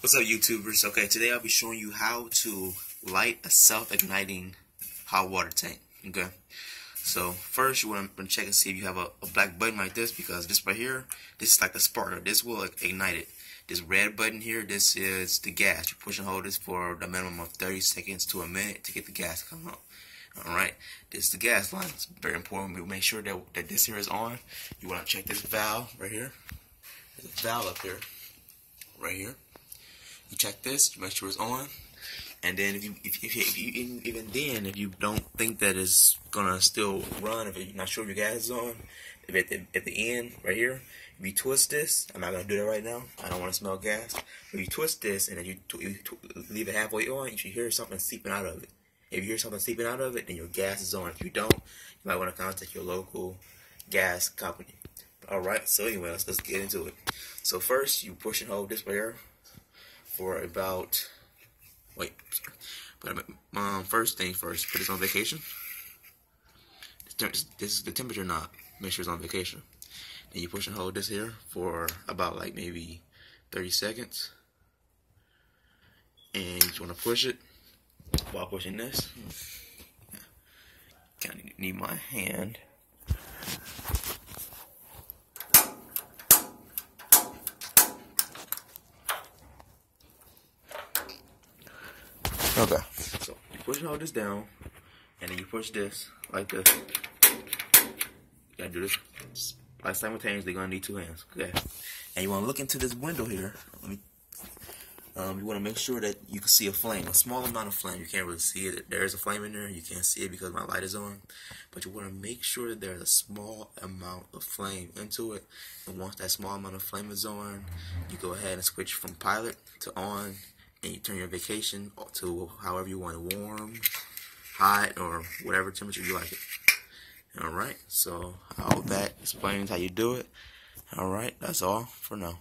What's up YouTubers? Okay, today I'll be showing you how to light a self-igniting hot water tank. Okay, so first you want to check and see if you have a, a, black button like this because this right here, this is like a sparker. This will ignite it. This red button here, this is the gas. You push and hold this for the minimum of 30 seconds to a minute to get the gas to come. Alright, this is the gas line. It's very important. We make sure that, that this here is on. You want to check this valve right here. There's a valve up here. Right here you check this, you make sure it's on, and then if you if, if, if you even, even then if you don't think that it's gonna still run, if you're not sure your gas is on, if at the at the end right here, if you twist this, I'm not gonna do that right now. I don't want to smell gas. If you twist this and then you, you leave it halfway on, you should hear something seeping out of it. If you hear something seeping out of it, then your gas is on. If you don't, you might want to contact your local gas company. All right. So anyway, let's let's get into it. So first, you push and hold this right here for about wait but um, first thing first put this on vacation. This is the temperature knob make sure it's on vacation. And you push and hold this here for about like maybe 30 seconds. And you want to push it while pushing this. Kind of need my hand Okay. So you push all this down, and then you push this like this. You gotta do this like simultaneously. You're gonna need two hands. Okay. And you wanna look into this window here. Let me. Um, you want to make sure that you can see a flame, a small amount of flame. You can't really see it. There is a flame in there. You can't see it because my light is on. But you want to make sure that there's a small amount of flame into it. And once that small amount of flame is on, you go ahead and switch from pilot to on and you turn your vacation to however you want it, warm, hot, or whatever temperature you like it. Alright, so all that explains how you do it. Alright, that's all for now.